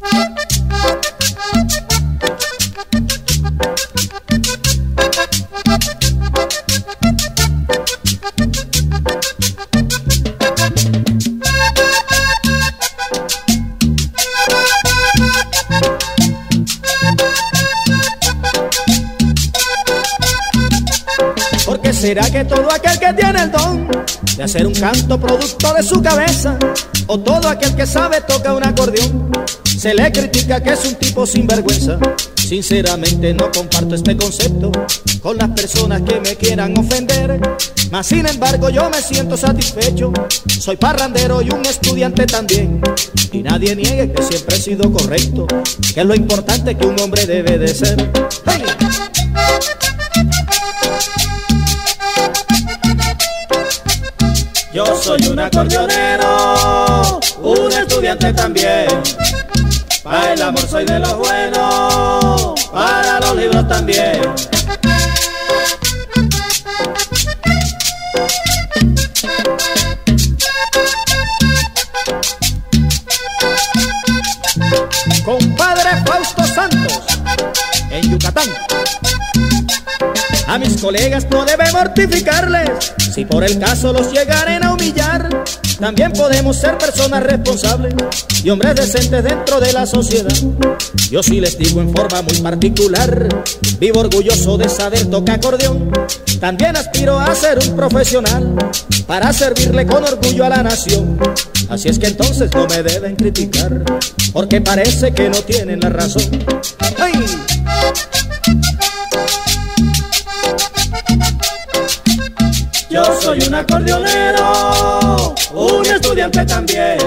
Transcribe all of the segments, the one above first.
you ¿Será que todo aquel que tiene el don de hacer un canto producto de su cabeza, o todo aquel que sabe toca un acordeón, se le critica que es un tipo sin vergüenza? Sinceramente no comparto este concepto con las personas que me quieran ofender, mas sin embargo yo me siento satisfecho. Soy parrandero y un estudiante también, y nadie niegue que siempre he sido correcto, que es lo importante que un hombre debe de ser. Yo soy un acordeonero, un estudiante también. Para el amor soy de los buenos, para los libros también. Compadre Fausto Santos, en Yucatán. Mis colegas no debe mortificarles si por el caso los llegaren a humillar. También podemos ser personas responsables y hombres decentes dentro de la sociedad. Yo sí les digo en forma muy particular, vivo orgulloso de saber tocar acordeón. También aspiro a ser un profesional para servirle con orgullo a la nación. Así es que entonces no me deben criticar, porque parece que no tienen la razón. ¡Ay! Yo soy un acordeonero, un estudiante también.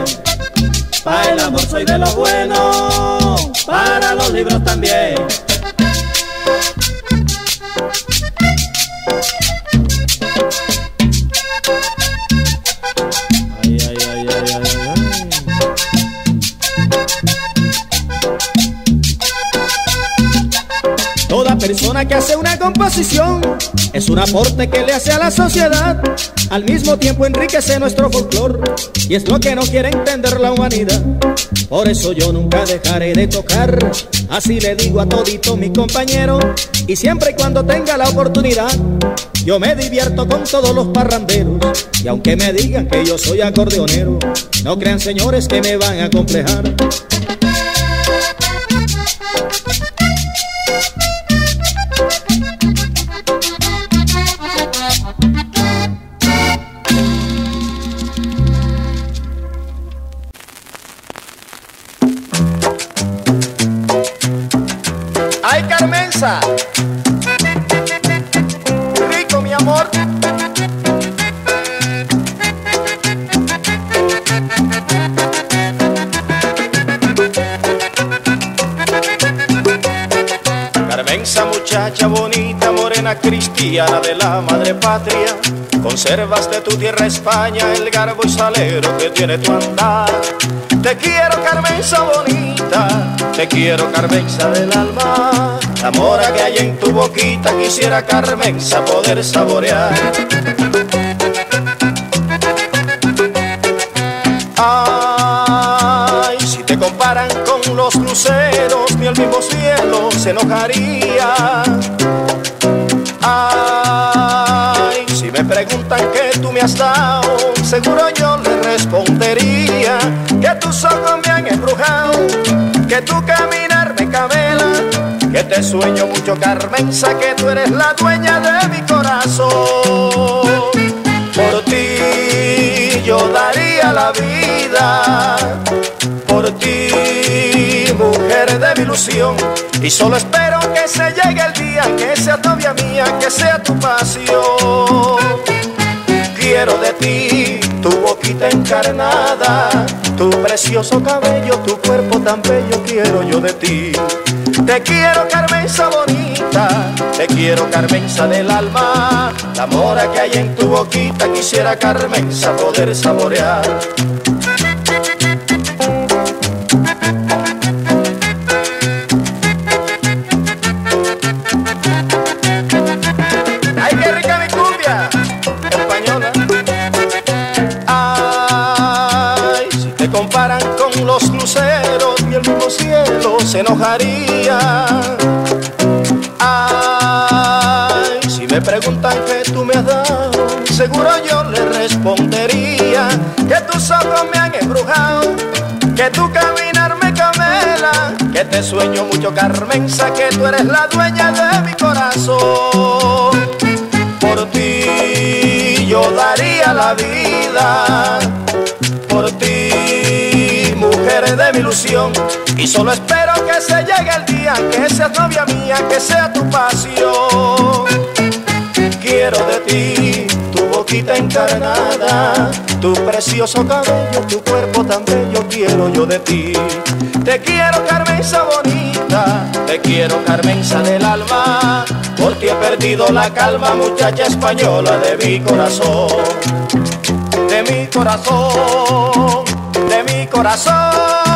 Para el amor soy de lo bueno, para los libros también. Persona que hace una composición es un aporte que le hace a la sociedad. Al mismo tiempo enriquece nuestro folclore y es lo que no quiere entender la humanidad. Por eso yo nunca dejaré de tocar. Así le digo a todito mi compañero y siempre y cuando tenga la oportunidad. Yo me divierto con todos los parranderos y aunque me digan que yo soy acordeonero, no crean señores que me van a complejar. Rico, mi amor. Carmenza, muchacha bonita, morena cristiana de la madre patria. Conservas de tu tierra España el garbo y salero que tiene tu andar. Te quiero, Carmenza bonita, te quiero, Carmenza del alma. La mora que hay en tu boquita quisiera, Carmenza, poder saborear. Ay, si te comparan con los luceros, ni el mismo cielo se enojaría. Ay, si me preguntan qué tú me has dado, seguro yo les respondería que tus ojos me han embrujado, que tu caminar me camela, que te sueño mucho, Carmenza, que tú eres la dueña de mi corazón. Por ti yo daría la vida, por ti, mujer de mi ilusión, y solo espero que se llegue el día, que sea novia mía, que sea tu pasión. Quiero de ti encarnada, tu precioso cabello, tu cuerpo tan bello, quiero yo de ti. Te quiero, Carmenza bonita, te quiero, Carmenza del alma. La mora que hay en tu boquita, quisiera, Carmenza, poder saborear. Luceros y el mismo cielo se enojaría. Ay, si me preguntan qué tú me has dado, seguro yo le respondería que tus ojos me han embrujado, que tu caminar me camela, que te sueño mucho Carmenza, que tú eres la dueña de mi corazón. Por ti yo daría la vida, y solo espero que se llegue el día, que seas novia mía, que sea tu pasión. Quiero de ti tu boquita encarnada, tu precioso cabello, tu cuerpo tan bello, quiero yo de ti. Te quiero Carmenza bonita, te quiero Carmenza del alma, porque he perdido la calma, muchacha española de mi corazón, de mi corazón, de mi corazón.